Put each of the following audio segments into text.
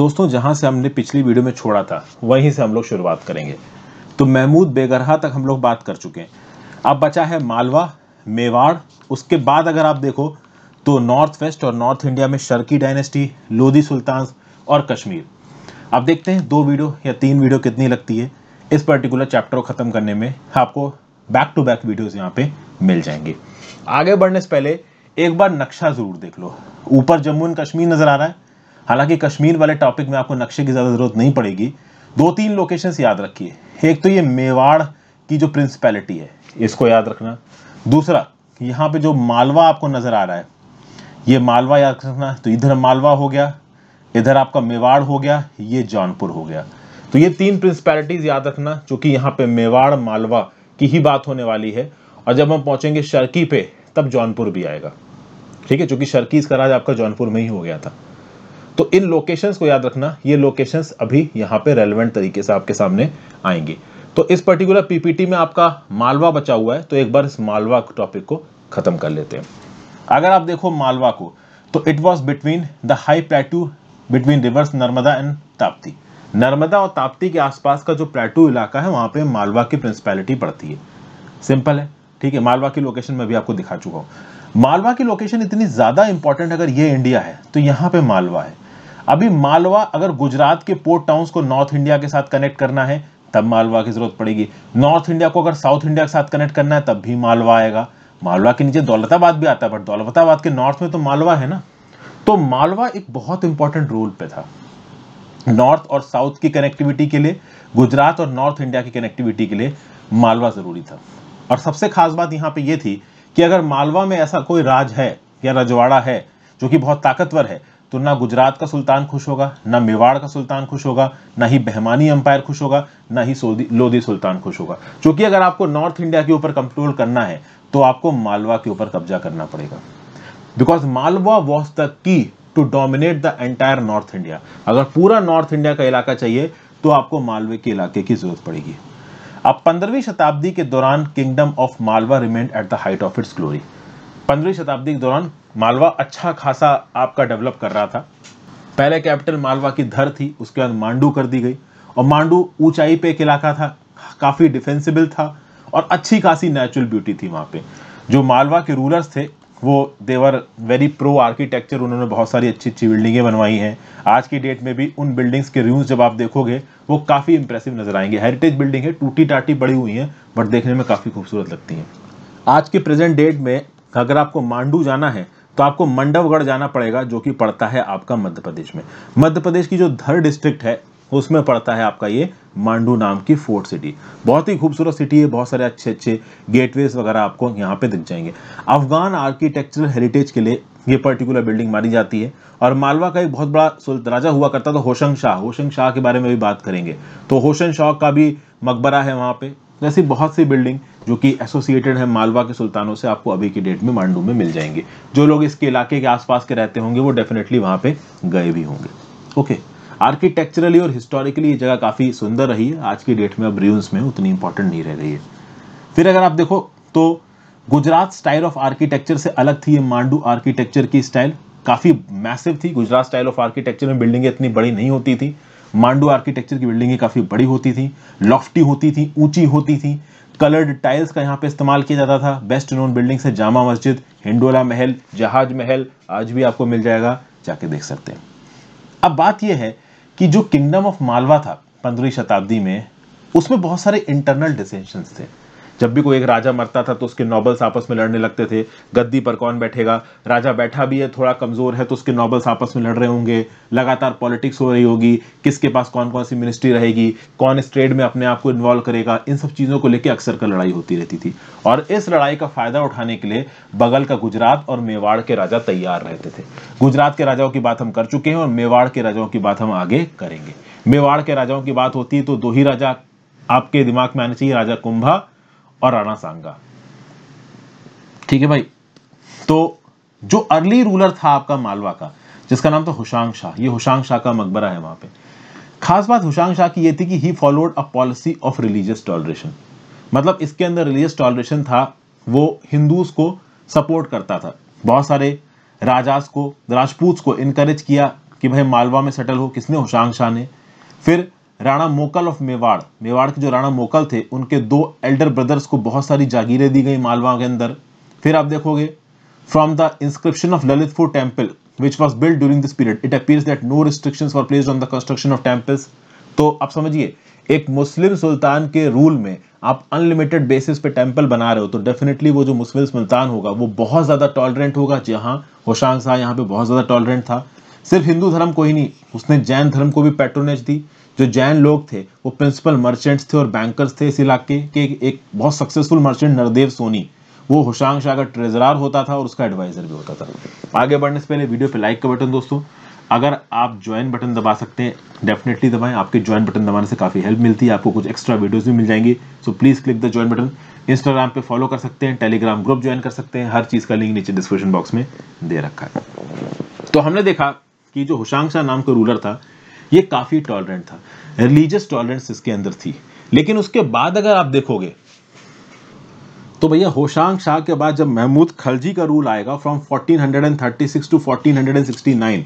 दोस्तों, जहाँ से हमने पिछली वीडियो में छोड़ा था, वहीं से हम लोग शुरुआत करेंगे। तो महमूद बेगरहा तक हम लोग बात कर चुके हैं। अब बचा है मालवा, मेवाड़, उसके बाद अगर आप देखो तो नॉर्थ वेस्ट और नॉर्थ इंडिया में शर्की डायनेस्टी, लोधी सुल्तान और कश्मीर। अब देखते हैं दो वीडियो या तीन वीडियो कितनी लगती है। इस पर्टिकुलर चैप्टर को ख़त्म करने में आपको बैक टू बैक वीडियोस यहाँ पे मिल जाएँगे। आगे बढ़ने से पहले एक बार नक्शा ज़रूर देख लो। ऊपर जम्मू एंड कश्मीर नज़र आ रहा है। हालाँकि कश्मीर वाले टॉपिक में आपको नक्शे की ज़्यादा ज़रूरत नहीं पड़ेगी। दो तीन लोकेशंस याद रखिए। एक तो ये मेवाड़ की जो प्रिंसिपैलिटी है, इसको याद रखना। दूसरा, यहाँ पे जो मालवा आपको नज़र आ रहा है, ये मालवा याद रखना। तो इधर मालवा हो गया, इधर आपका मेवाड़ हो गया, ये जौनपुर हो गया। तो ये तीन प्रिंसिपैलिटीज याद रखना, जो कि यहाँ पे मेवाड़, मालवा की ही बात होने वाली है। और जब हम पहुँचेंगे शर्की पे, तब जौनपुर भी आएगा। ठीक है? क्योंकि शर्की इसका राज आपका जौनपुर में ही हो गया था। तो इन लोकेशंस को याद रखना, ये लोकेशंस अभी यहाँ पे रेलिवेंट तरीके से आपके सामने आएँगे। तो इस पर्टिकुलर पीपीटी में आपका मालवा बचा हुआ है तो एक बार इस मालवा टॉपिक को खत्म कर लेते हैं। अगर आप देखो मालवा को तो it was between the high plateau between rivers Narmada and Tapti. Narmada और ताप्ती के आसपास का जो प्लेटू इलाका है, वहाँ पे मालवा की प्रिंसिपैलिटी पड़ती है। सिंपल है, ठीक है? मालवा की लोकेशन में भी आपको दिखा चुका हूँ। मालवा की लोकेशन इतनी ज़्यादा इंपॉर्टेंट अगर ये इंडिया है तो यहाँ पे मालवा है। अभी मालवा, अगर गुजरात के पोर्ट टाउन्स को नॉर्थ इंडिया के साथ कनेक्ट करना है, तब मालवा की ज़रूरत पड़ेगी। नॉर्थ इंडिया को अगर साउथ इंडिया के साथ कनेक्ट करना है, तब भी मालवा आएगा। मालवा के नीचे दौलताबाद भी आता है बट दौलताबाद के नॉर्थ में तो मालवा है ना? तो मालवा एक बहुत इंपॉर्टेंट रोल पे था। नॉर्थ और साउथ की कनेक्टिविटी के लिए, गुजरात और नॉर्थ इंडिया की कनेक्टिविटी के लिए मालवा ज़रूरी था। और सबसे खास बात यहाँ पे ये थी कि अगर मालवा में ऐसा कोई राज है या रजवाड़ा है, जो कि बहुत ताकतवर है तो ना गुजरात का सुल्तान खुश होगा, ना मेवाड़ का सुल्तान खुश होगा, ना ही बहमानी एम्पायर खुश होगा, ना ही लोधी सुल्तान खुश होगा। क्योंकि अगर आपको नॉर्थ इंडिया के ऊपर कंट्रोल करना है तो आपको मालवा के ऊपर कब्जा करना पड़ेगा। Because Malwa was the key to dominate the entire north India अगर पूरा नॉर्थ इंडिया का इलाका चाहिए तो आपको मालवे के इलाके की ज़रूरत पड़ेगी। अब पंद्रहवीं शताब्दी के दौरान kingdom of Malwa remained at the height of its glory पंद्रहवीं शताब्दी के दौरान मालवा अच्छा खासा आपका डेवलप कर रहा था। पहले कैपिटल मालवा की धर थी, उसके बाद मांडू कर दी गई। और मांडू ऊंचाई पे एक इलाका था, काफ़ी डिफेंसिबल था और अच्छी खासी नेचुरल ब्यूटी थी वहाँ पे। जो मालवा के रूलर्स थे, वो देवर वेरी प्रो आर्किटेक्चर उन्होंने बहुत सारी अच्छी अच्छी बिल्डिंगें बनवाई हैं। आज की डेट में भी उन बिल्डिंग्स के रिव्यूज़ जब आप देखोगे, वो काफ़ी इंप्रेसिव नज़र आएँगे। हेरिटेज बिल्डिंग है टूटी टाटी बड़ी हुई हैं बट देखने में काफ़ी खूबसूरत लगती हैं। आज के प्रेजेंट डेट में अगर आपको मांडू जाना है तो आपको मंडवगढ़ जाना पड़ेगा, जो कि पड़ता है आपका मध्य प्रदेश में। मध्य प्रदेश की जो धर डिस्ट्रिक्ट है, उसमें पड़ता है आपका ये मांडू नाम की फोर्ट सिटी बहुत ही खूबसूरत सिटी है, बहुत सारे अच्छे अच्छे गेटवेज वगैरह आपको यहाँ पे दिख जाएँगे। अफगान आर्किटेक्चरल हेरिटेज के लिए ये पर्टिकुलर बिल्डिंग मानी जाती है। और मालवा का एक बहुत बड़ा राजा हुआ करता था, होशंग शाह। होशंग शाह के बारे में भी बात करेंगे। तो होशंग शाह का भी मकबरा है वहाँ पे। ऐसी बहुत सी बिल्डिंग जो कि एसोसिएटेड है मालवा के सुल्तानों से आपको अभी की डेट में मांडू में मिल जाएँगे। जो लोग इसके इलाके के आसपास के रहते होंगे, वो डेफिनेटली वहाँ पे गए भी होंगे। ओके आर्किटेक्चरली और हिस्टोरिकली ये जगह काफ़ी सुंदर रही है। आज की डेट में अब रियून्स में उतनी इंपॉर्टेंट नहीं रह रही है। फिर अगर आप देखो तो गुजरात स्टाइल ऑफ़ आर्किटेक्चर से अलग थी ये मांडू आर्किटेक्चर की स्टाइल काफ़ी मैसिव थी। गुजरात स्टाइल ऑफ़ आर्किटेक्चर में बिल्डिंगें इतनी बड़ी नहीं होती थी। मांडू आर्किटेक्चर की बिल्डिंगें काफ़ी बड़ी होती थी, लॉफ्टी होती थी, ऊँची होती थी। कलर्ड टाइल्स का यहाँ पे इस्तेमाल किया जाता था। बेस्ट नोन बिल्डिंग्स है जामा मस्जिद, हिंडोला महल, जहाज़ महल, आज भी आपको मिल जाएगा, जाके देख सकते हैं। अब बात यह है कि जो किंगडम ऑफ़ मालवा था, पंद्रहवीं शताब्दी में, उसमें बहुत सारे इंटरनल डिसेंशन थे। जब भी कोई एक राजा मरता था तो उसके नॉबल्स आपस में लड़ने लगते थे। गद्दी पर कौन बैठेगा? राजा बैठा भी है, थोड़ा कमज़ोर है तो उसके नॉबल्स आपस में लड़ रहे होंगे। लगातार पॉलिटिक्स हो रही होगी। किसके पास कौन कौन सी मिनिस्ट्री रहेगी? कौन इस ट्रेड में अपने आप को इन्वॉल्व करेगा? इन सब चीज़ों को लेकर अक्सर का लड़ाई होती रहती थी। और इस लड़ाई का फ़ायदा उठाने के लिए बगल का गुजरात और मेवाड़ के राजा तैयार रहते थे। गुजरात के राजाओं की बात हम कर चुके हैं और मेवाड़ के राजाओं की बात हम आगे करेंगे। मेवाड़ के राजाओं की बात होती है तो दो ही राजा आपके दिमाग में आने चाहिए, राजा कुंभा और राणा सांगा। ठीक है भाई? तो जो अर्ली रूलर था आपका मालवा का, जिसका नाम था हुशांग शाह, ये हुशांग शाह का मकबरा है वहाँ पे। खास बात हुशांग शाह की ये थी कि he followed a policy of religious toleration मतलब इसके अंदर रिलीजियस टॉलरेशन था, वो हिंदूज को सपोर्ट करता था। बहुत सारे राजास को, राजपूत को इनकरेज किया कि भाई मालवा में सेटल हो, किसने? होशांग शाह ने। फिर राणा मोकल ऑफ़ मेवाड़। मेवाड़ के जो राणा मोकल थे, उनके दो एल्डर ब्रदर्स को बहुत सारी जागीरें दी गई मालवा के अंदर। फिर आप देखोगे from the inscription of Lalitpur temple which was build during this period it appears that no restriction were placed on the construction of temples तो आप समझिए, एक मुस्लिम सुल्तान के रूल में आप अनलिमिटेड बेसिस पे टेंपल बना रहे हो तो डेफिनेटली वो जो मुस्लिम सुल्तान होगा, वो बहुत ज़्यादा टॉलरेंट होगा। जहाँ होशांग शाह यहाँ पे बहुत ज़्यादा टॉलरेंट था। सिर्फ़ हिंदू धर्म को ही नहीं, उसने जैन धर्म को भी पेट्रोनेज दी। जो जैन लोग थे, वो प्रिंसिपल मर्चेंट्स थे और बैंकर्स थे इस इलाके के एक बहुत सक्सेसफुल मर्चेंट नरदेव सोनी, वो होशांग शाह का ट्रेजरार होता था और उसका एडवाइजर भी होता था। आगे बढ़ने से पहले वीडियो पे लाइक का बटन दोस्तों। अगर आप ज्वाइन बटन दबा सकते हैं डेफिनेटली दबाएँ। आपके ज्वाइन बटन दबाने से काफ़ी हेल्प मिलती है, आपको कुछ एक्स्ट्रा वीडियोस भी मिल जाएँगी। So please click the join button Instagram पे फॉलो कर सकते हैं टेलीग्राम ग्रुप ज्वाइन कर सकते हैं। हर चीज़ का लिंक नीचे डिस्क्रिप्शन बॉक्स में दे रखा है। तो हमने देखा कि जो हुशांग शाह नाम का रूलर था ये काफ़ी टॉलरेंट था। रिलीजियस टॉलरेंस इसके अंदर थी। लेकिन उसके बाद अगर आप देखोगे तो भैया होशांग शाह के बाद जब महमूद खलजी का रूल आएगा फ्रॉम 1436 टू 1469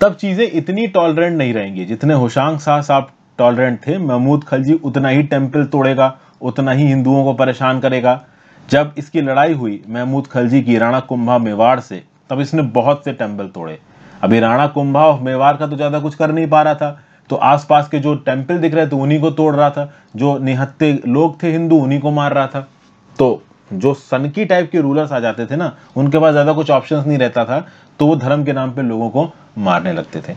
तब चीज़ें इतनी टॉलरेंट नहीं रहेंगी जितने होशांग शाह साहब टॉलरेंट थे। महमूद खलजी उतना ही टेंपल तोड़ेगा, उतना ही हिंदुओं को परेशान करेगा। जब इसकी लड़ाई हुई महमूद खलजी की राणा कुंभा मेवाड़ से, तब इसने बहुत से टेंपल तोड़े। अभी राणा कुंभा और मेवाड़ का तो ज़्यादा कुछ कर नहीं पा रहा था। तो आसपास के जो टेंपल दिख रहे थे, उन्हीं को तोड़ रहा था। जो निहत्ते लोग थे हिंदू, उन्हीं को मार रहा था। तो जो सनकी टाइप के रूलर्स आ जाते थे ना, उनके पास ज़्यादा कुछ ऑप्शंस नहीं रहता था तो वो धर्म के नाम पे लोगों को मारने लगते थे।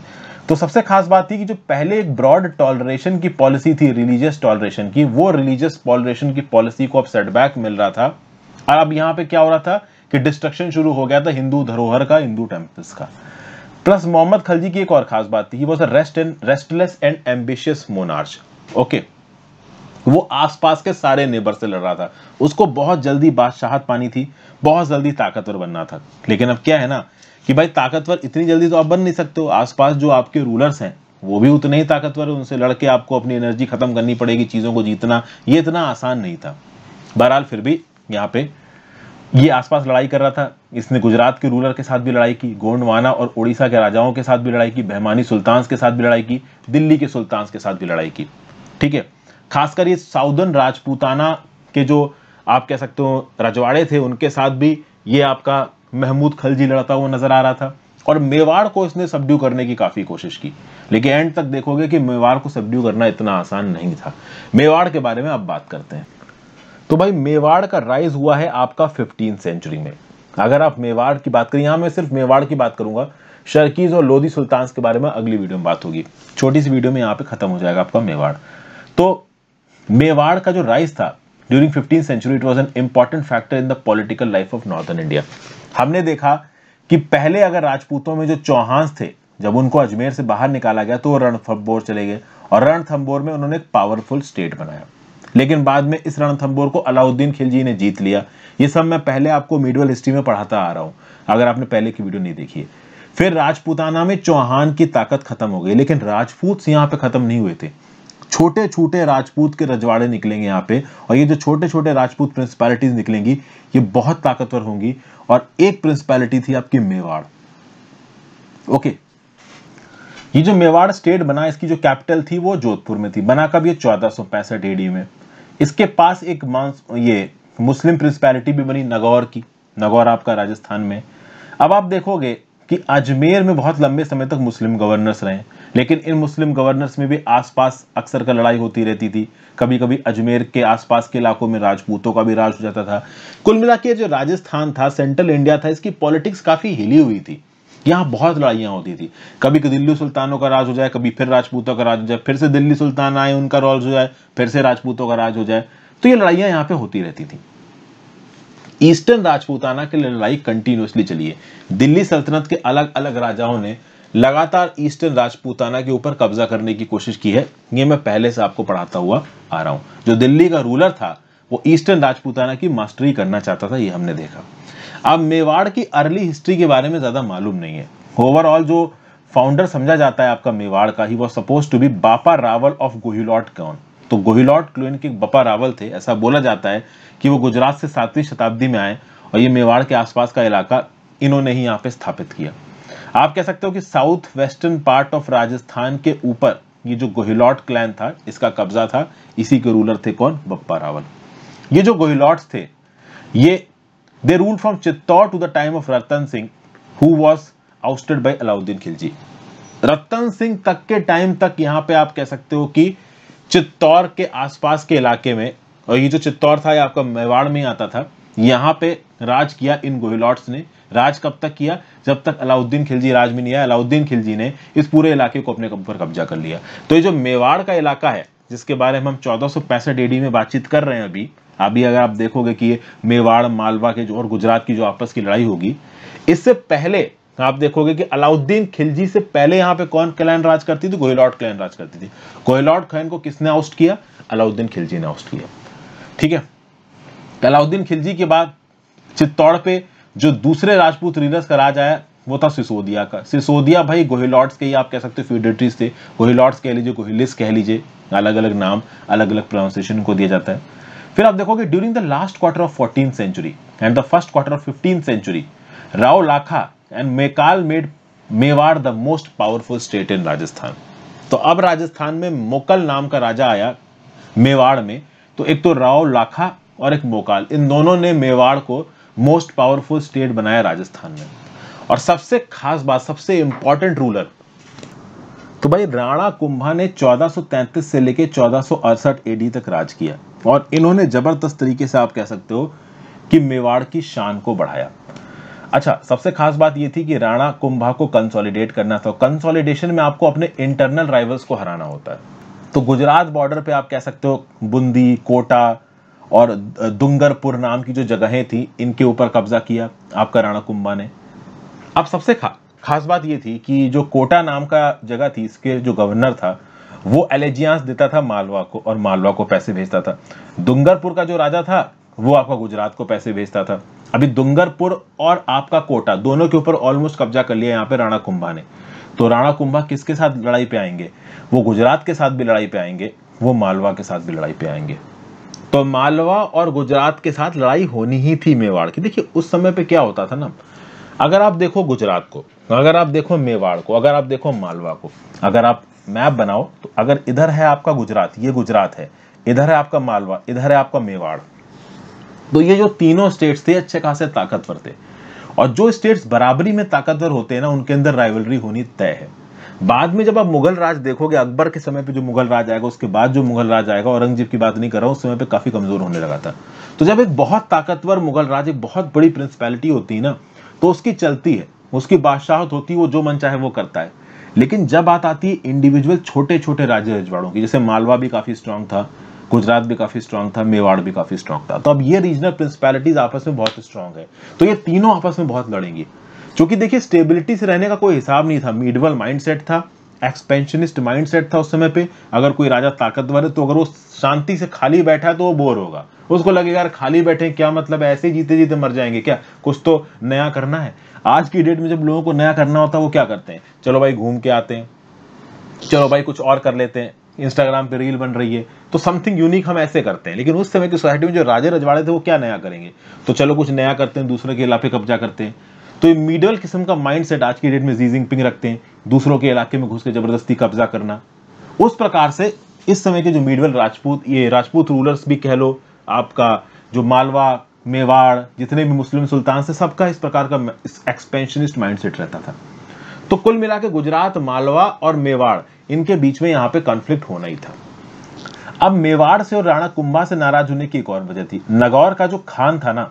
तो सबसे खास बात थी कि जो पहले एक ब्रॉड टॉलरेशन की पॉलिसी थी रिलीजियस टॉलरेशन की, वो रिलीजियस टॉलरेशन की पॉलिसी को अब सेटबैक मिल रहा था। और अब यहाँ पे क्या हो रहा था कि डिस्ट्रक्शन शुरू हो गया था हिंदू धरोहर का, हिंदू टेम्पल्स का। प्लस मोहम्मद खलजी की एक और खास बात थी। Rest and restless and ambitious monarch okay वो आसपास के सारे नेबर से लड़ रहा था। उसको बहुत जल्दी बादशाहत पानी थी, बहुत जल्दी ताकतवर बनना था। लेकिन अब क्या है ना, कि भाई ताकतवर इतनी जल्दी तो आप बन नहीं सकते हो। आसपास जो आपके रूलर्स हैं, वो भी उतने ही ताकतवर है। उनसे लड़के आपको अपनी एनर्जी खत्म करनी पड़ेगी, चीज़ों को जीतना, ये इतना आसान नहीं था। बहरहाल फिर भी यहाँ पे ये आसपास लड़ाई कर रहा था। इसने गुजरात के रूलर के साथ भी लड़ाई की, गोंडवाना और उड़ीसा के राजाओं के साथ भी लड़ाई की, बहमानी सुल्तान के साथ भी लड़ाई की, दिल्ली के सुल्तान के साथ भी लड़ाई की। ठीक है? खासकर ये साउदर्न राजपूताना के जो आप कह सकते हो, रजवाड़े थे, उनके साथ भी ये आपका महमूद खलजी लड़ता हुआ नज़र आ रहा था और मेवाड़ को इसने सबड्यू करने की काफ़ी कोशिश की। लेकिन एंड तक देखोगे कि मेवाड़ को सबड्यू करना इतना आसान नहीं था। मेवाड़ के बारे में अब बात करते हैं। तो भाई मेवाड़ का राइज हुआ है आपका फिफ्टीन सेंचुरी में। अगर आप मेवाड़ की बात करें, यहाँ मैं सिर्फ़ मेवाड़ की बात करूँगा, शर्कीज और लोधी सुल्तान के बारे में अगली वीडियो में बात होगी। छोटी सी वीडियो में यहाँ पे खत्म हो जाएगा आपका मेवाड़। तो मेवाड़ का जो राइज था during fifteen century it was an important factor in the political life of northern India हमने देखा कि पहले अगर राजपूतों में जो चौहान थे, जब उनको अजमेर से बाहर निकाला गया तो वो रणथंबोर चले गए। और रणथंबोर में उन्होंने एक पावरफुल स्टेट बनाया। लेकिन बाद में इस रणथंबोर को अलाउद्दीन खिलजी ने जीत लिया। ये सब मैं पहले आपको मीडियल हिस्ट्री में पढ़ाता आ रहा हूँ, अगर आपने पहले की वीडियो नहीं देखी है। फिर राजपूताना में चौहान की ताकत खत्म हो गई, लेकिन राजपूत यहाँ पे खत्म नहीं हुए थे। छोटे छोटे राजपूत के रजवाड़े निकलेंगे यहाँ पे, और ये जो छोटे छोटे राजपूत प्रिंसिपैलिटीज निकलेंगी, ये बहुत ताकतवर होंगी, और एक प्रिंसिपैलिटी थी आपकी मेवाड़। ओके। ये जो मेवाड़ स्टेट बना, इसकी जो कैपिटल थी वो जोधपुर में थी। बना कब ये चौदह सौ पैंसठ एडी में? इसके पास एक मांस, ये मुस्लिम प्रिंसिपैलिटी भी बनी नगौर की, नगौर आपका राजस्थान में। अब आप देखोगे कि अजमेर में बहुत लंबे समय तक मुस्लिम गवर्नर्स रहे। लेकिन इन मुस्लिम गवर्नर्स में भी आसपास अक्सर का लड़ाई होती रहती थी। कभी कभी अजमेर के आसपास के इलाकों में राजपूतों का भी राज हो जाता था। कुल मिला जो राजस्थान था सेंट्रल इंडिया था, इसकी पॉलिटिक्स काफ़ी हिली हुई थी। यहाँ बहुत लड़ाइयाँ होती थी। कभी दिल्ली सुल्तानों का राज हो जाए, कभी फिर राजपूतों का राज हो जाए, फिर से दिल्ली सुल्तान आए, उनका राज हो जाए, फिर से राजपूतों का राज हो जाए। तो ये लड़ाइयाँ यहाँ पे होती रहती थी। ईस्टर्न राजपूताना की लड़ाई कंटिन्यूसली चली है। दिल्ली सल्तनत के अलग अलग राजाओं ने लगातार ईस्टर्न राजपूताना के ऊपर कब्जा करने की कोशिश की है। ये मैं पहले से आपको पढ़ाता हुआ आ रहा हूँ। जो दिल्ली का रूलर था, वो ईस्टर्न राजपूताना की मास्टरी करना चाहता था, ये हमने देखा। अब मेवाड़ की अर्ली हिस्ट्री के बारे में ज़्यादा मालूम नहीं है। ओवरऑल जो फाउंडर समझा जाता है आपका मेवाड़ का ही वो suppose to be Bappa Rawal of गोहिलॉट कौन? तो गोहिलॉट क्लोन के बपा रावल थे, ऐसा बोला जाता है कि वो गुजरात से सातवीं शताब्दी में आए और ये मेवाड़ के आसपास का इलाका इन्होंने ही यहाँ पे स्थापित किया। आप कह सकते हो कि south western part of Rajasthan के ऊपर ये जो गोहिलॉट क्लैन था, इसका कब्जा था, इसी के रूलर थे कौन? बप्पा रावल। ये जो गोहिलॉट्स थे, ये they rule from Chittor to the time of Ratan Singh who was ousted by Alauddin Khilji Ratan Singh तक के टाइम तक यहाँ पे आप कह सकते हो कि चित्तौड़ के आसपास के इलाके में, और ये जो चित्तौड़ था, ये आपका मेवाड़ में आता था, यहाँ पे राज किया इन गोहिलॉट्स ने। राज कब तक किया? जब तक अलाउद्दीन खिलजी राज में नहीं आया अलाउद्दीन खिलजी ने इस पूरे इलाके को अपने ऊपर कब्जा कर लिया। तो ये जो मेवाड़ का इलाका है, जिसके बारे में हम चौदह सौ पैंसठ में बातचीत कर रहे हैं अभी अभी अगर आप देखोगे कि ये मेवाड़, मालवा के जो और गुजरात की जो आपस की लड़ाई होगी, इससे पहले आप देखोगे कि अलाउद्दीन खिलजी से पहले यहाँ पे कौन क्लैन राज करती थी? गोहिलॉट क्लैन राज करती थी। गोहिलॉट खैन को किसने आउस्ट किया? अलाउद्दीन खिलजी ने आउस्ट किया। ठीक है? अलाउद्दीन खिलजी के बाद चित्तौड़ पे जो दूसरे राजपूत रीडर्स का राज आया, वो था सिसोदिया का। सिसोदिया भाई गोहिलॉट्स के ही आप कह सकते हो फ्यूडेटरीज थे। गोहिलॉट्स कह लीजिए, गोहिलिस कह लीजिए अलग अलग नाम अलग अलग प्रोनाउंसिएशन को दिया जाता है। फिर आप देखोगे during the last quarter of fourteen century and the first quarter of fifteen century Rao Lakha and Mokal made Mewar the most powerful state in Rajasthan तो अब राजस्थान में मोकल नाम का राजा आया मेवाड़ में। तो एक तो राव लाखा और एक मोकाल, इन दोनों ने मेवाड़ को मोस्ट पावरफुल स्टेट बनाया राजस्थान में। और सबसे खास बात, सबसे इंपॉर्टेंट रूलर तो भाई राणा कुंभा ने 1433 से लेके चौदह एडी तक राज किया। और इन्होंने ज़बरदस्त तरीके से आप कह सकते हो कि मेवाड़ की शान को बढ़ाया। अच्छा सबसे खास बात यह थी कि राणा कुंभा को कंसोलिडेट करना था। कंसोलिडेशन में आपको अपने इंटरनल राइवल्स को हराना होता है। तो गुजरात बॉर्डर पे आप कह सकते हो बुंदी कोटा और दुंगरपुर नाम की जो जगहें थी इनके ऊपर कब्जा किया आपका राणा कुंभा ने। अब सबसे खा, खास बात यह थी कि जो कोटा नाम का जगह थी इसके जो गवर्नर था वो एलेजियांस देता था मालवा को और मालवा को पैसे भेजता था। दुंगरपुर का जो राजा था, वो आपका गुजरात को पैसे भेजता था। अभी दुंगरपुर और आपका कोटा, दोनों के ऊपर ऑलमोस्ट कब्जा कर लिया यहाँ पे राणा कुंभा ने। तो राणा कुंभा किसके साथ लड़ाई पे आएँगे? वो गुजरात के साथ भी लड़ाई पे आएँगे, वो मालवा के साथ भी लड़ाई पे आएँगे। तो मालवा और गुजरात के साथ लड़ाई होनी ही थी मेवाड़ की। देखिए, उस समय पे क्या होता था ना? अगर आप देखो गुजरात को, अगर आप देखो मेवाड़ को, अगर आप देखो मालवा को, अगर आप मैप बनाओ तो अगर इधर है आपका गुजरात, ये गुजरात है, इधर है आपका मालवा, इधर है आपका मेवाड़। तो ये जो तीनों स्टेट्स थे, अच्छे खासे ताकतवर थे। और जो स्टेट्स बराबरी में ताकतवर होते हैं ना, उनके अंदर राइवलरी होनी तय है। बाद में जब आप मुगल राज देखोगे, अकबर के समय पे जो मुगल राज आएगा, उसके बाद जो मुगल राज आएगा, औरंगज़ेब की बात नहीं कर रहा हूँ, उस समय पे काफ़ी कमज़ोर होने लगा था। तो जब एक बहुत ताकतवर मुगल राज, एक बहुत बड़ी प्रिंसिपैलिटी होती है ना तो उसकी चलती है, उसकी बादशाहत होती है, वो जो मन चाहे वो करता है। लेकिन जब बात आती है इंडिविजुअल छोटे छोटे राज्य रजवाड़ों की, जैसे मालवा भी काफ़ी स्ट्रांग था, गुजरात भी काफ़ी स्ट्रांग था, मेवाड़ भी काफ़ी स्ट्रांग था तो अब ये रीजनल प्रिंसिपैलिटीज आपस में बहुत स्ट्रांग है। तो ये तीनों आपस में बहुत लड़ेंगी। क्योंकि देखिए स्टेबिलिटी से रहने का कोई हिसाब नहीं था मीडवल माइंडसेट था एक्सपेंशनिस्ट माइंडसेट था उस समय पे। अगर कोई राजा ताकतवर है तो अगर वो शांति से खाली बैठा है तो वो बोर होगा। उसको लगेगा, यार, खाली बैठे क्या मतलब ऐसे जीते जीते मर जाएँगे क्या? कुछ तो नया करना है। आज की डेट में जब लोगों को नया करना होता है, वो क्या करते हैं? चलो भाई, घूम के आते हैं। चलो भाई, कुछ और कर लेते हैं। इंस्टाग्राम पे रील बन रही है। तो समथिंग यूनिक हम ऐसे करते हैं। लेकिन उस समय की सोसाइटी में जो राजे रजवाड़े थे, वो क्या नया करेंगे? तो चलो कुछ नया करते हैं, दूसरे के इलाके कब्जा करते हैं। तो ये मिडल किस्म का माइंड सेट आज की डेट में जीजिंग पिंग रखते हैं, दूसरों के इलाके में घुस के ज़बरदस्ती कब्जा करना। उस प्रकार से इस समय के जो मिडवल राजपूत, ये राजपूत रूलर्स भी कह लो, आपका जो मालवा, मेवाड़, जितने भी मुस्लिम सुल्तान से सबका इस प्रकार का एक्सपेंशनिस्ट माइंडसेट रहता था। तो कुल मिला के गुजरात, मालवा और मेवाड़, इनके बीच में यहाँ पे कॉन्फ्लिक्ट होना ही था। अब मेवाड़ से और राणा कुंभा से नाराज़ होने की एक और वजह थी। नगौर का जो खान था ना,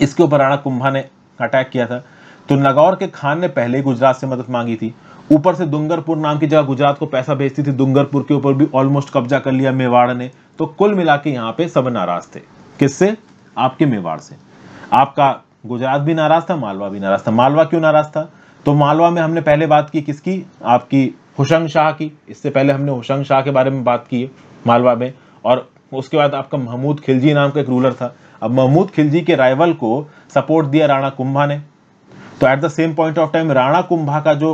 इसके ऊपर राणा कुंभा ने अटैक किया था। तो नगौर के खान ने पहले ही गुजरात से मदद मांगी थी। ऊपर से दुंगरपुर नाम की जगह गुजरात को पैसा भेजती थी। दुंगरपुर के ऊपर भी ऑलमोस्ट कब्जा कर लिया मेवाड़ ने। तो कुल मिला के यहाँ पे सब नाराज़ थे। किससे? आपके मेवाड़ से। आपका गुजरात भी नाराज़ था, मालवा भी नाराज़ था। मालवा क्यों नाराज़ था? तो मालवा में हमने पहले बात की किसकी? आपकी हुशंग शाह की। इससे पहले हमने हुशंग शाह के बारे में बात की मालवा में। और उसके बाद आपका महमूद खिलजी नाम का एक रूलर था। अब महमूद खिलजी के राइवल को सपोर्ट दिया राणा कुंभा ने। तो at the same point of time Rana Kumbha का जो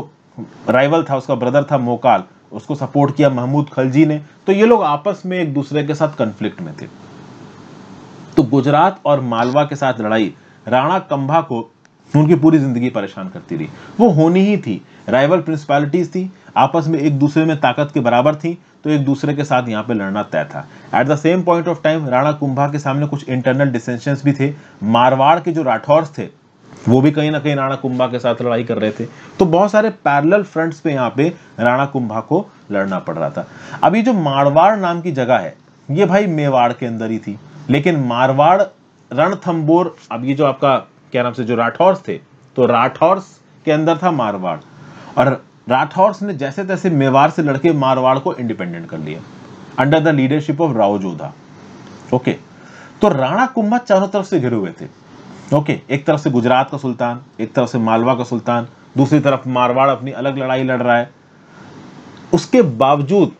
राइवल था, उसका ब्रदर था मोकाल, उसको सपोर्ट किया महमूद खलजी ने। तो ये लोग आपस में एक दूसरे के साथ कंफ्लिक्ट में थे। तो गुजरात और मालवा के साथ लड़ाई, राणा कंभा को उनकी पूरी ज़िंदगी परेशान करती रही। वो होनी ही थी। राइवल प्रिंसिपैलिटीज थी। आपस में एक दूसरे में ताकत के बराबर थी तो एक दूसरे के साथ यहाँ पे लड़ना तय था। At the same point of time Rana Kumbha के सामने कुछ इंटरनल डिसेंशन भी थे। मारवाड़ के जो राठौर थे, वो भी कहीं ना कहीं राणा कुंभा के साथ लड़ाई कर रहे थे। तो बहुत सारे पैरल फ्रंट्स पे यहाँ पे राणा कुंभा को लड़ना पड़ रहा था। अब ये जो मारवाड़ नाम की जगह है, ये भाई मेवाड़ के अंदर ही थी। लेकिन मारवाड़ रणथंबोर, अब ये जो आपका क्या नाम से, जो राठौर्स थे तो राठौर्स के अंदर था मारवाड़। और राठौर्स ने जैसे तैसे मेवाड़ से लड़के मारवाड़ को इंडिपेंडेंट कर लिया under the leadership of Rao Jodha. Okay तो राणा कुंभा चारों तरफ़ से घिरे हुए थे। ओके एक तरफ़ से गुजरात का सुल्तान, एक तरफ़ से मालवा का सुल्तान, दूसरी तरफ़ मारवाड़ अपनी अलग लड़ाई लड़ रहा है। उसके बावजूद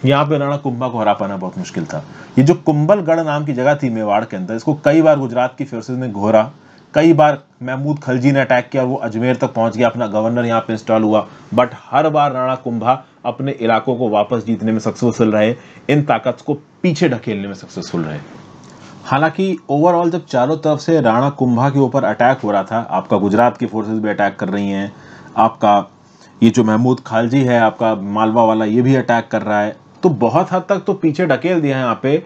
यहाँ पे राणा कुंभा को हरा पाना बहुत मुश्किल था। ये जो कुंभलगढ़ नाम की जगह थी मेवाड़ के अंदर, इसको कई बार गुजरात की फोर्सेज ने घोरा। कई बार महमूद खलजी ने अटैक किया और वो अजमेर तक पहुँच गया, अपना गवर्नर यहाँ पे इंस्टॉल हुआ। बट हर बार राणा कुंभा अपने इलाकों को वापस जीतने में सक्सेसफुल रहे, इन ताकत को पीछे ढकेलने में सक्सेसफुल रहे। हालाँकि ओवरऑल जब चारों तरफ़ से राणा कुंभा के ऊपर अटैक हो रहा था, आपका गुजरात की फोर्सेस भी अटैक कर रही हैं, आपका ये जो महमूद खालजी है, आपका मालवा वाला ये भी अटैक कर रहा है तो बहुत हद तक तो पीछे ढकेल दिया है यहाँ पे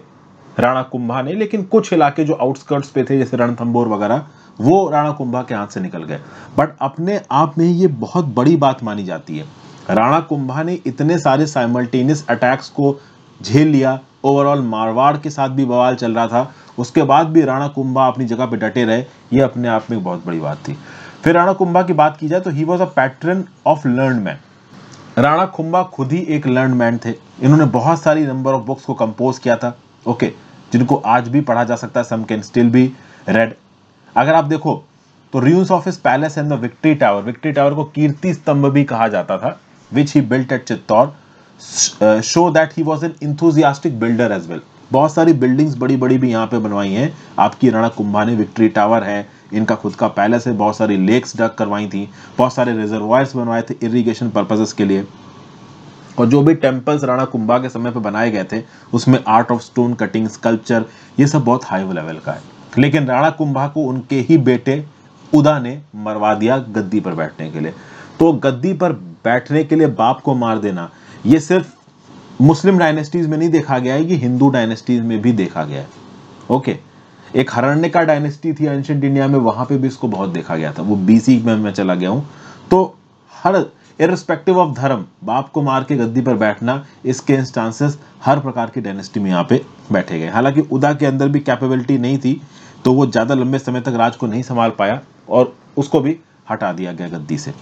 राणा कुंभा ने, लेकिन कुछ इलाके जो आउटस्कर्ट्स पे थे, जैसे रणथंबोर वगैरह वो राणा कुंभा के हाथ से निकल गए। बट अपने आप में ये बहुत बड़ी बात मानी जाती है। राणा कुंभा ने इतने सारे साइमल्टेनियस अटैक्स को झेल लिया। ओवरऑल मारवाड़ के साथ भी बवाल चल रहा था। उसके बाद भी राणा कुंभा अपनी जगह पे डटे रहे। ये अपने आप में बहुत बड़ी बात थी। फिर राणा कुंभा की बात की जाए तो he was a pattern of learn man Rana Kumbha खुद ही एक लर्न मैन थे। इन्होंने बहुत सारी नंबर ऑफ़ बुक्स को कंपोज किया था। ओके जिनको आज भी पढ़ा जा सकता है some can still be read अगर आप देखो तो ruins of his palace and the victory tower victory tower को कीर्ति स्तंभ भी कहा जाता था which he built at Chittor show that he was an enthusiastic builder as well बहुत सारी बिल्डिंग्स बड़ी बड़ी भी यहाँ पे बनवाई हैं। आपकी राणा कुंभा ने विक्ट्री टावर है, इनका खुद का पैलेस है, बहुत सारी लेक्स डक करवाई थी, बहुत सारे रिजर्वायर्स बनवाए थे इरीगेशन पर्पजेस के लिए। और जो भी टेम्पल्स राणा कुंभा के समय पर बनाए गए थे, उसमें art of stone cutting sculpture ये सब बहुत हाई लेवल का है। लेकिन राणा कुंभा को उनके ही बेटे उदा ने मरवा दिया गद्दी पर बैठने के लिए। तो गद्दी पर बैठने के लिए बाप को मार देना, ये सिर्फ़ मुस्लिम डायनेस्टीज में नहीं देखा गया है, ये हिंदू डायनेस्टीज में भी देखा गया है। ओके? एक हरण्य का डायनेस्टी थी एंशंट इंडिया में, वहाँ पे भी इसको बहुत देखा गया था। वो बीसी में मैं चला गया हूँ। तो हर इरिस्पेक्टिव ऑफ़ धर्म, बाप को मार के गद्दी पर बैठना इसके इंस्टांसेस हर प्रकार की डायनेस्टी में यहाँ पे बैठे गए। हालाँकि उदा के अंदर भी कैपेबिलिटी नहीं थी तो वो ज़्यादा लंबे समय तक राज को नहीं संभाल पाया और उसको भी हटा दिया गया गद्दी से।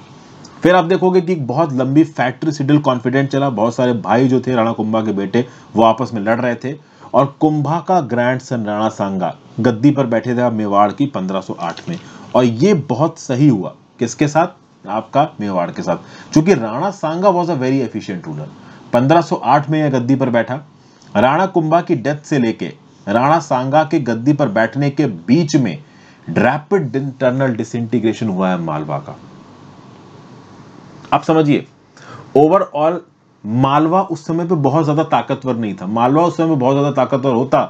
फिर आप देखोगे कि बहुत लंबी फैक्ट्री सिडल कॉन्फिडेंट चला। बहुत सारे भाई जो थे, राणा कुंभा के बेटे, वो आपस में लड़ रहे थे। और कुंभा का ग्रैंड सन राणा सांगा गद्दी पर बैठे थे मेवाड़ की 1508 में। और ये बहुत सही हुआ। किसके साथ? आपका मेवाड़ के साथ। क्योंकि Rana Sanga was a very efficient ruler 1508 में यह गद्दी पर बैठा। राणा कुंभा की डेथ से लेके राणा सांगा के गद्दी पर बैठने के बीच में रैपिड इंटरनल डिसइंटीग्रेशन हुआ है मालवा का। आप समझिए ओवरऑल मालवा उस समय पे बहुत ज़्यादा ताकतवर नहीं था। मालवा उस समय बहुत ज़्यादा ताकतवर होता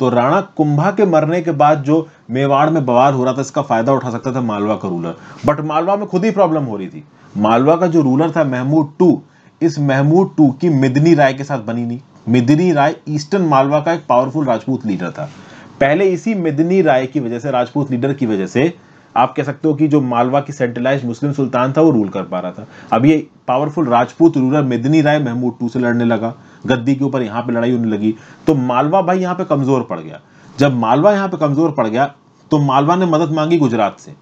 तो राणा कुंभा के मरने के बाद जो मेवाड़ में बवाल हो रहा था, इसका फ़ायदा उठा सकता था मालवा का रूलर बट मालवा में खुद ही प्रॉब्लम हो रही थी। मालवा का जो रूलर था, महमूद टू, इस महमूद टू की मिदनी राय के साथ बनी नहीं। मिदनी राय ईस्टर्न मालवा का एक पावरफुल राजपूत लीडर था। पहले इसी मिदनी राय की वजह से, राजपूत लीडर की वजह से, आप कह सकते हो कि जो मालवा की सेंट्रलाइज मुस्लिम सुल्तान था, वो रूल कर पा रहा था। अब ये powerful Rajput ruler Medini Rai Mahmud two से लड़ने लगा। गद्दी के ऊपर यहाँ पे लड़ाई होने लगी। तो मालवा भाई यहाँ पे कमज़ोर पड़ गया। जब मालवा यहाँ पे कमज़ोर पड़ गया तो मालवा ने मदद मांगी गुजरात से।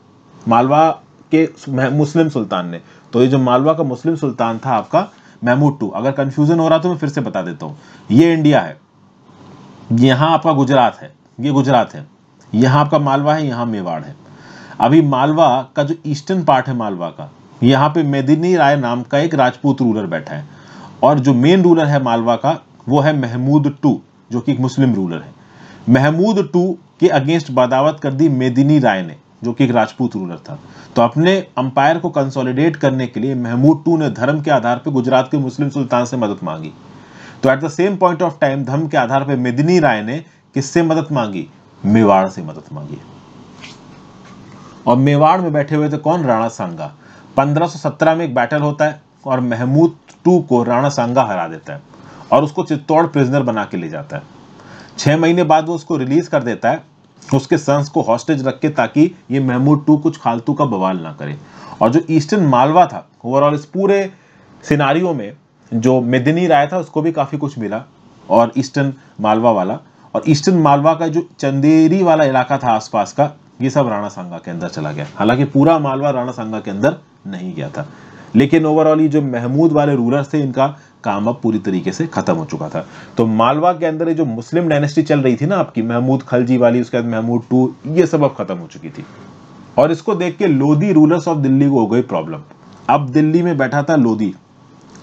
मालवा के मुस्लिम सुल्तान ने। तो ये जो मालवा का मुस्लिम सुल्तान था आपका महमूद टू अगर कंफ्यूजन हो रहा तो मैं फिर से बता देता हूँ। ये इंडिया है। यहाँ आपका गुजरात है। ये गुजरात है। यहाँ आपका मालवा है, यहाँ मेवाड़ है। अभी मालवा का जो ईस्टर्न पार्ट है मालवा का, यहाँ पे मेदिनी राय नाम का एक राजपूत रूलर बैठा है। और जो मेन रूलर है मालवा का, वो है महमूद टू जो कि एक मुस्लिम रूलर है। महमूद टू के अगेंस्ट बदावत कर दी मेदिनी राय ने। जो कि एक राजपूत रूलर था। तो अपने अंपायर को कंसोलिडेट करने के लिए महमूद टू ने धर्म के आधार पर गुजरात के मुस्लिम सुल्तान से मदद मांगी। तो at the same point of time धर्म के आधार पर मेदिनी राय ने किससे मदद मांगी? मेवाड़ से मदद मांगी। और मेवाड़ में बैठे हुए थे कौन? राणा सांगा। 1517 में एक बैटल होता है और महमूद टू को राणा सांगा हरा देता है और उसको चित्तौड़ प्रिजनर बना के ले जाता है। छह महीने बाद वो उसको रिलीज़ कर देता है। उसके सन्स को हॉस्टेज रख के ताकि ये महमूद टू कुछ फालतू का बवाल ना करे। और जो ईस्टर्न मालवा था ओवरऑल इस पूरे सिनारियों में जो मेदिनी राय था, उसको भी काफ़ी कुछ मिला, और ईस्टर्न मालवा वाला। और ईस्टर्न मालवा का जो चंदेरी वाला इलाका था आसपास का, ये सब राणा सांगा के अंदर चला गया। हालाँकि पूरा मालवा राणा सांगा के अंदर नहीं गया था। लेकिन ओवरऑल ये जो महमूद वाले रूलर्स थे, इनका काम अब पूरी तरीके से खत्म हो चुका था। तो मालवा के अंदर जो मुस्लिम डायनेस्टी चल रही थी ना आपकी, महमूद खलजी वाली, उसके बाद महमूद टू, ये सब अब खत्म हो चुकी थी। और इसको देख के लोधी रूलर्स ऑफ़ दिल्ली को हो गई प्रॉब्लम अब दिल्ली में बैठा था लोधी।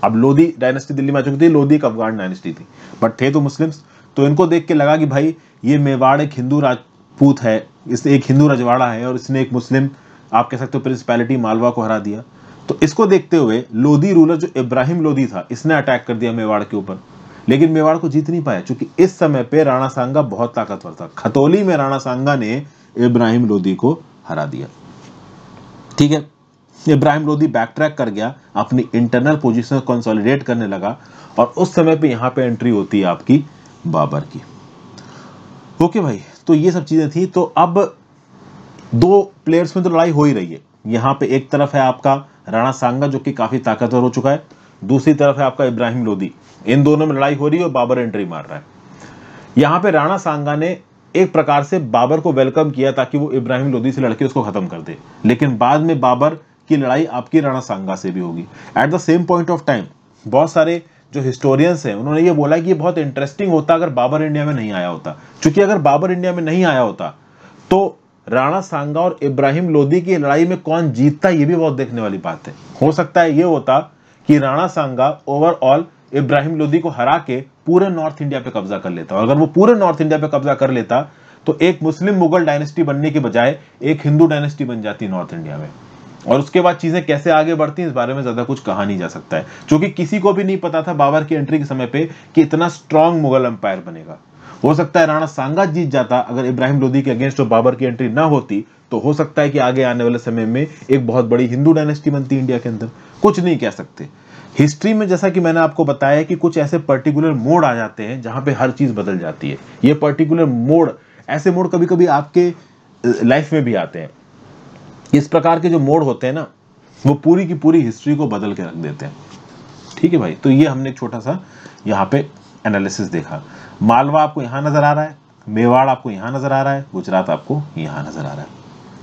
अब लोधी डायनेस्टी दिल्ली में आ चुकी थी, लोधी एक अफगान डायनेस्टी थी। बट थे तो मुस्लिम्स। तो इनको देख के लगा कि भाई, ये मेवाड़ एक हिंदू राजपूत है, इस एक हिंदू रजवाड़ा है, और इसने एक मुस्लिम, आप कह सकते हो प्रिंसिपैलिटी मालवा को हरा दिया। तो इसको देखते हुए लोधी रूलर जो इब्राहिम लोधी था, इसने अटैक कर दिया मेवाड़ के ऊपर। लेकिन मेवाड़ को जीत नहीं पाया क्योंकि इस समय पे राणा सांगा बहुत ताकतवर था। खतौली में राणा सांगा ने इब्राहिम लोधी को हरा दिया। ठीक है? इब्राहिम लोधी बैक ट्रैक कर गया, अपनी इंटरनल पोजीशन कंसोलिडेट करने लगा, और उस समय पे यहाँ पे एंट्री होती है आपकी बाबर की। ओके भाई तो ये सब चीज़ें थी। तो अब दो प्लेयर्स में तो लड़ाई हो ही रही है। यहाँ पे एक तरफ़ है आपका राणा सांगा जो कि काफ़ी ताकतवर हो चुका है। दूसरी तरफ़ है आपका इब्राहिम लोधी इन दोनों में लड़ाई हो रही है और बाबर एंट्री मार रहा है। यहाँ पे राणा सांगा ने एक प्रकार से बाबर को वेलकम किया ताकि वो इब्राहिम लोधी से लड़के उसको खत्म कर दे। लेकिन बाद में बाबर की लड़ाई आपकी राणा सांगा से भी होगी। At the same point of time बहुत सारे जो हिस्टोरियंस हैं, उन्होंने ये बोला कि ये बहुत इंटरेस्टिंग होता अगर बाबर इंडिया में नहीं आया होता। क्योंकि अगर बाबर इंडिया में नहीं आया होता तो राणा सांगा और इब्राहिम लोधी की लड़ाई में कौन जीतता, ये भी बहुत देखने वाली बात है। हो सकता है ये होता कि राणा सांगा ओवरऑल इब्राहिम लोधी को हरा के पूरे नॉर्थ इंडिया पे कब्जा कर लेता। और अगर वो पूरे नॉर्थ इंडिया पे कब्जा कर लेता तो एक मुस्लिम मुगल डायनेस्टी बनने के बजाय एक हिंदू डायनेस्टी बन जाती नॉर्थ इंडिया में। और उसके बाद चीज़ें कैसे आगे बढ़ती इस बारे में ज़्यादा कुछ कहा नहीं जा सकता है। क्योंकि किसी को भी नहीं पता था बाबर की एंट्री के समय पे कि इतना स्ट्रांग मुगल अंपायर बनेगा। हो सकता है राणा सांगा जीत जाता, अगर इब्राहिम लोधी के अगेंस्ट बाबर की एंट्री ना होती तो हो सकता है कि आगे आने वाले समय में एक बहुत बड़ी हिंदू डायनेस्टी बनती इंडिया के अंदर। कुछ नहीं कह सकते। हिस्ट्री में जैसा कि मैंने आपको बताया कि कुछ ऐसे पर्टिकुलर मोड आ जाते हैं जहाँ पे हर चीज़ बदल जाती है। ये पर्टिकुलर मोड, ऐसे मोड कभी कभी आपके लाइफ में भी आते हैं। इस प्रकार के जो मोड होते हैं ना, वो पूरी की पूरी हिस्ट्री को बदल के रख देते हैं। ठीक है भाई? तो ये हमने छोटा सा यहाँ पे एनालिसिस देखा। मालवा आपको यहाँ नज़र आ रहा है, मेवाड़ आपको यहाँ नज़र आ रहा है, गुजरात आपको यहाँ नज़र आ रहा है।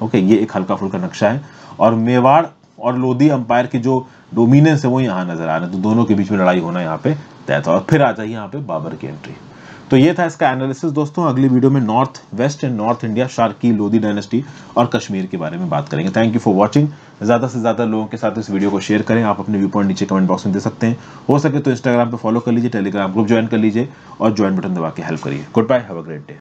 ओके ये एक हल्का फुल्का नक्शा है। और मेवाड़ और लोधी अंपायर की जो डोमिनेंस है वो यहाँ नज़र आ रहा है। तो दोनों के बीच में लड़ाई होना यहाँ पे तय था। और फिर आ जाइए यहाँ पे बाबर की एंट्री तो ये था इसका एनालिसिस दोस्तों, अगली वीडियो में north west and north India Sharqi Lodhi dynasty और कश्मीर के बारे में बात करेंगे। थैंक यू फॉर वॉचिंग ज़्यादा से ज़्यादा लोगों के साथ इस वीडियो को शेयर करें। आप अपने व्यू पॉइंट नीचे कमेंट बॉक्स में दे सकते हैं। हो सके तो इंस्टाग्राम पर फॉलो कर लीजिए टेलीग्राम ग्रुप ज्वाइन कर लीजिए और ज्वाइन बटन दबा के हेल्प करिए। Good bye have a great day